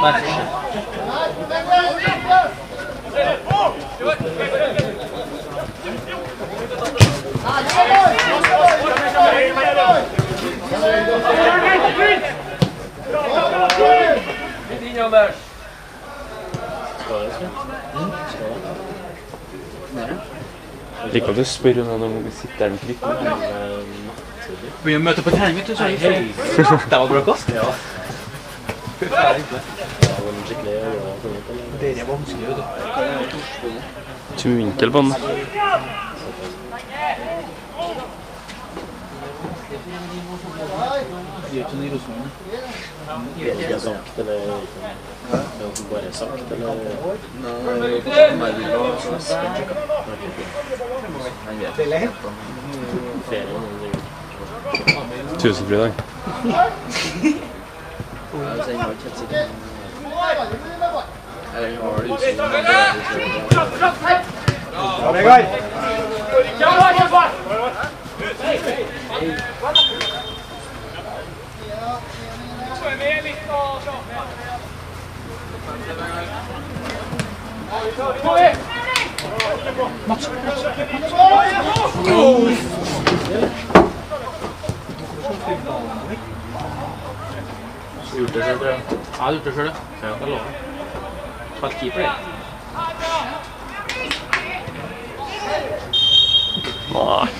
Maç işi. Medine Ömer. Skor. Skor. Nerede? Liker du spør henne om vi sitter der fritt. Begynner å møte på trening, vet du, så er det. Det var frokost. Ja. Det er vanskelig, vet du. Tvinkel på den. Det gjør ikke noe i Rosenborg. Veldig sagt, eller bare sagt, eller ferien. Tusenfryd dag. Tror. Jeg har gjort det sjøl, ja. Jeg keeper, jeg. Nei.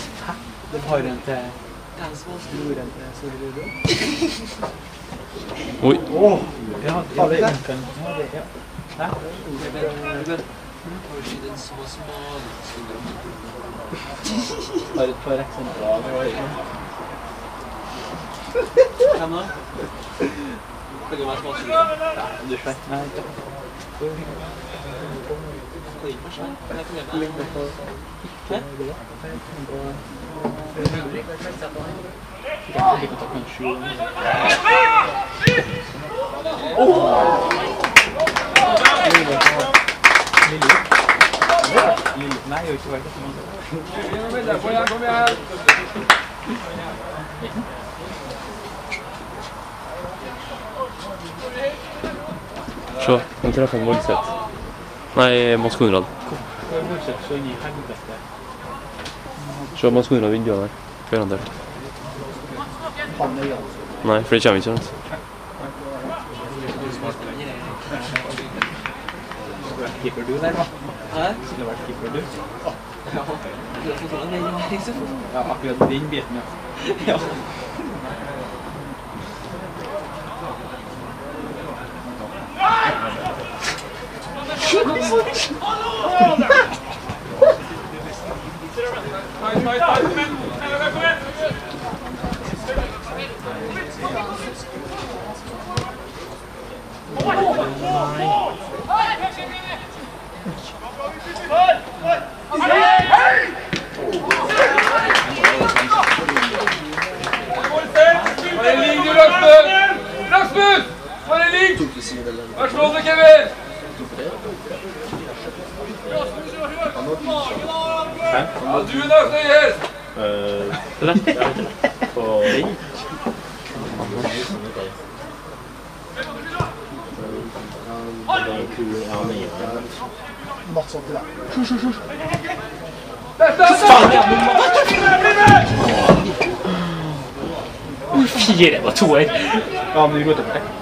tide. Det er en til Broren til Solrød. Oi. Ja, ja, det er onkelen. Ja, det er Hæ? Har et par eksempler av det. Begge meg småsugere. Ja, du skjønner. Nei, ikke. Hæ? Jeg liker å ta kanskje Lille? Lille? Nei, jeg har ikke vært der. Se, nå treffer han Voldseth. Nei, Mads Konrad. I. Se, Mads Konrad vinduet der. Garantert. Er. Nei, for det kommer ikke sant. Skulle vært keeper du der, da. Hæ? Skulle vært keeper du. Ja, akkurat den biten, ja. ja. Bare ligg du, Rasmus! Rasmus! Bare ligg! Vær så god, Kevin! Ja, du da, Støyes! På Den kul, ja, den gikk der. Fire var toer. Ja, men du går bort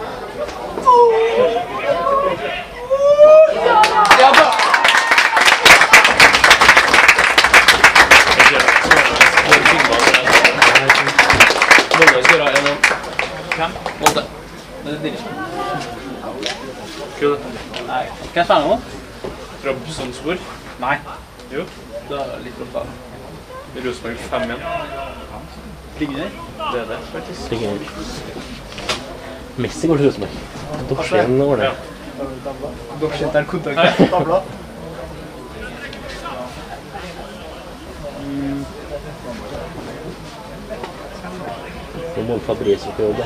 Nei. jeg spiller nå? Fra Sognsborg. Nei. Jo. Det er litt rått da. Rosenborg 5 igjen. Ligner. Det er det, faktisk. Ligner. Messi går til Rosenborg. Dorskjen ordner det. Dere kontakt her kontakt. Nå må Fabrice på jobb.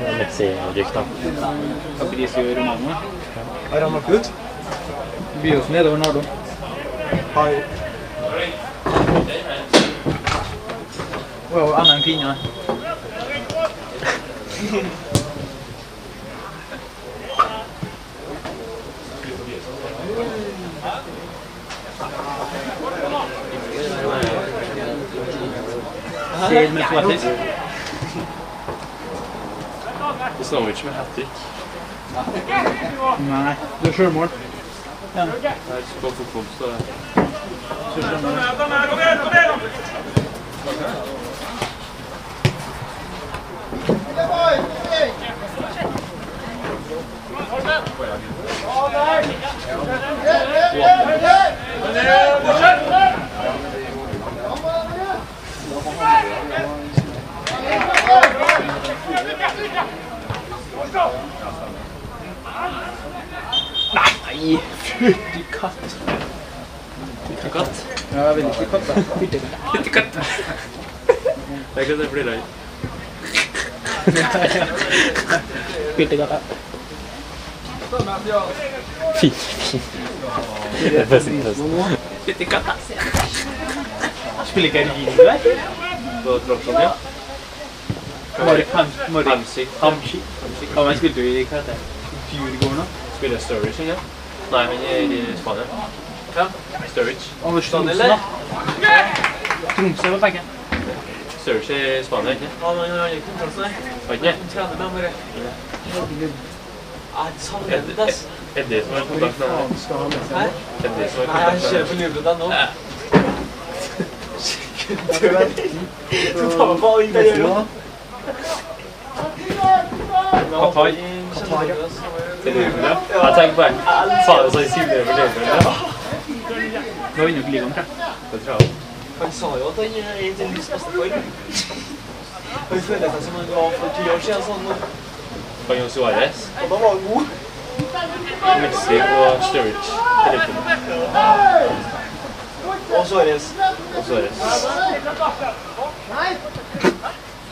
Da. Messi-rykta. Fabrizio Romano. Har han nok ut? Byåsen nedover Nardo. Har Wow, enda en kvinne. Ser ut med smartis. Islamovic med hat trick. Nei, du er sjølmål. Ja. Her på fotball står det. Nei, fytti katt. Katt. Ja, jeg vil ikke katt, da. Fytti katt. Litt katt. Det er ikke det blir det. Fytti katt. Fy, fy. Det er best best. Fytti katt. Spiller ikke Ringo der? På Trondheim, ja. Hamsi. Ham- Ja, men spilte du i hva det? Djurgården da. Spiller Sturridge, ikke? Nei, han er i Spania. Ja. Sturridge. Anders Tromsø, da. Tromsø, på benken. jeg? Sturridge er i Spania, ikke? Ja, men han er ikke Tromsø, nei. Var ikke det? Han trener med bare. Nei, det samme Er det- Er det som er kontakt med Hæ? Er det som er Nei, jeg kjører med på nå. Ja. Du tar meg på alt jeg gjør nå. Qatar. Jeg tenker på det. Faen, så i Silje for det. Nå vinner ikke ligaen, tror jeg. Det tror jeg. Han sa jo at han er i sin livs beste form. Han føler seg som han var for ti år siden. Sånn, og Kan jo Suarez, da var han god. Messi og Sturridge. Det Og riktig. Og Suarez.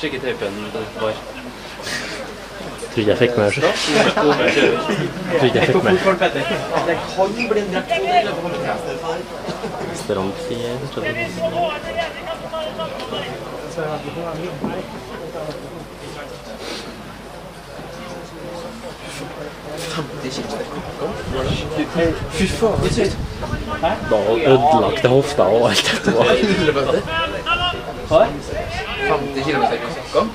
kan bli en Tror ikke jeg fikk med meg tror jeg. Fy faen, det ser ut. Da ødelagte hofta og alt etterpå. var. 50 km vi snakker om.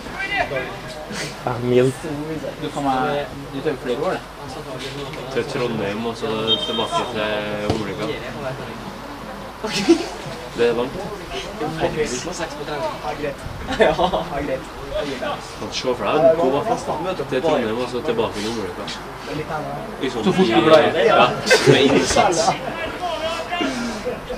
Ja, mil. Du kan være Du jo flere år, det. Til Trondheim og så tilbake til Omlika. Det er langt. Ja, greit. Kan se for deg gå til Trondheim og så tilbake til Omlika. Så fort du klarer det, Ja, med innsats.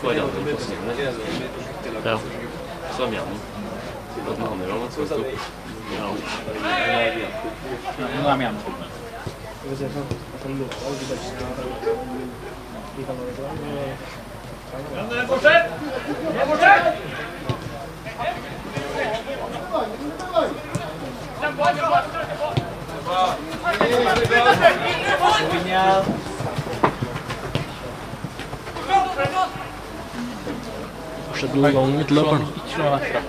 får igjen den kostnaden der, Ja. så er de igjen. At den andre gangen skal stoppe. Ja. Nå er vi hjemme. Skal vi se sånn. At han låter alle de bøksene. De kan være bra. men- Fortsett! Fortsett! Linja. Fortsatt lang midtløper. Ikke slå derfra.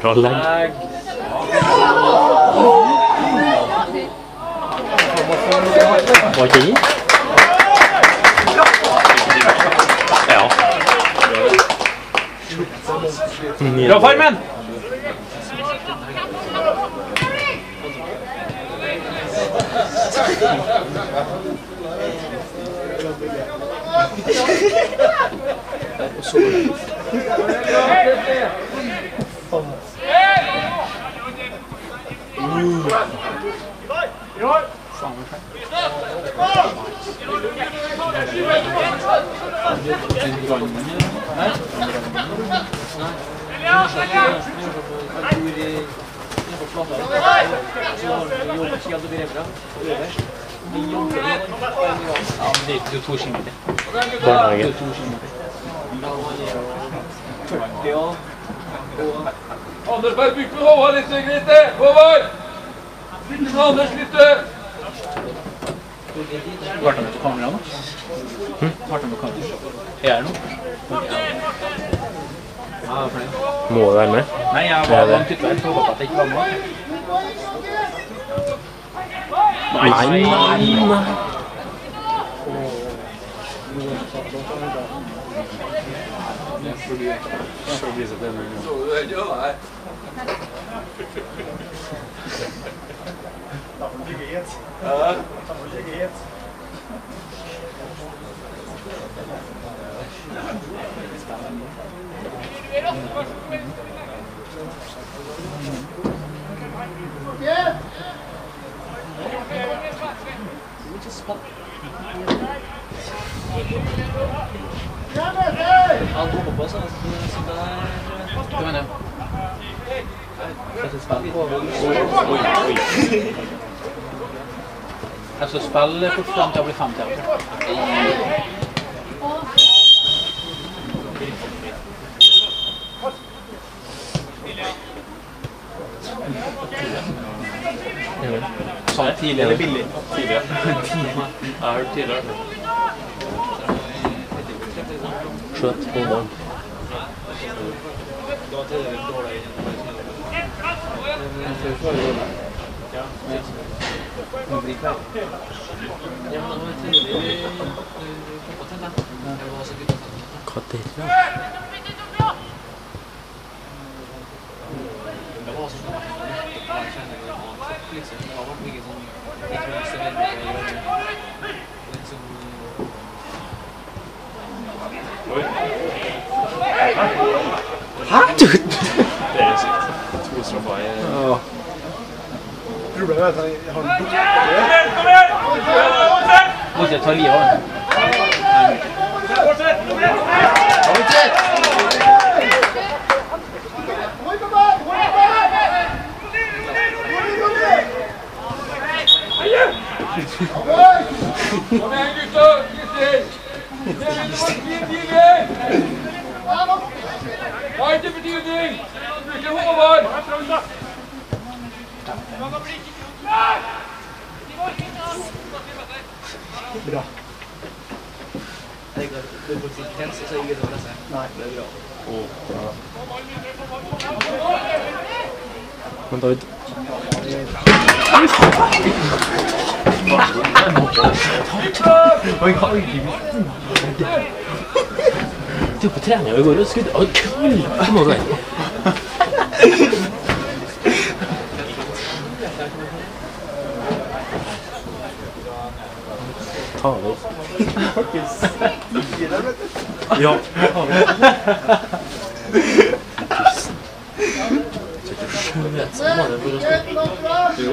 Bra legg. Lag. Var ikke i? Ja. Bra, Farmen! Ja, men det er jo to kilometer. Det Barnehage. er. Anders, bare bygg med Håvard litt, Grete! Håvard! Anders, litt! Ble det med på kamera nå? Ble det med kamera? Er det noe? Ja, for det. Må du være med? Nei, jeg er var det. langt ute håper at jeg ikke var med. Nei, nei, nei. Så blir det det med Så du den gjør det? Han hopper på sånn som det. Hva mener du? Altså, spill fort frem til å bli 50 år. Sånn eller billig. tidligere. Jeg har hørt tidligere. Skjøt på barn. Hva det var tidlig vi hoppa til den. Det var så gutta Hva er det? da? Det var så sånn at jeg kjenner var liksom, det har vært mye sånn Jeg tror jeg ser veldig liksom Hæ? Du, Det er sykt. To straffer i Problemet er at jeg har igjen! Må ikke ta livet av den. Kom igjen, gutter! Gutter! Tid, tidlig! Har ikke betydning! Ikke Håvard! bra. Det er klart, det er faktisk ikke det så. Nei. Det er bra. Men David Du var på trening i går og skulle Å, kul! Så må du være. Ta det. Ja. Skjøt, så må det være å Jo.